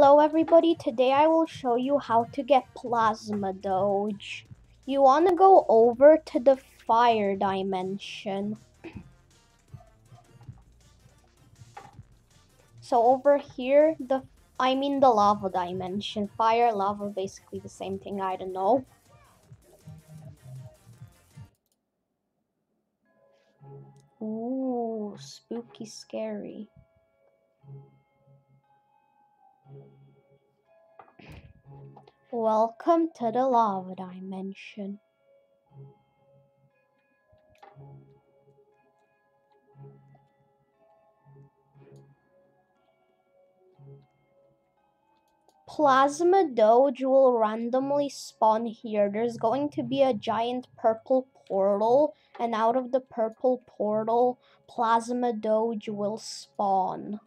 Hello everybody, today I will show you how to get Plasma Doge. You want to go over to the Fire Dimension. So over here, the I mean the Lava Dimension. Fire, Lava, basically the same thing, I don't know. Ooh, spooky scary. Welcome to the lava dimension. Plasma Doge will randomly spawn here. There's going to be a giant purple portal, and out of the purple portal, Plasma Doge will spawn.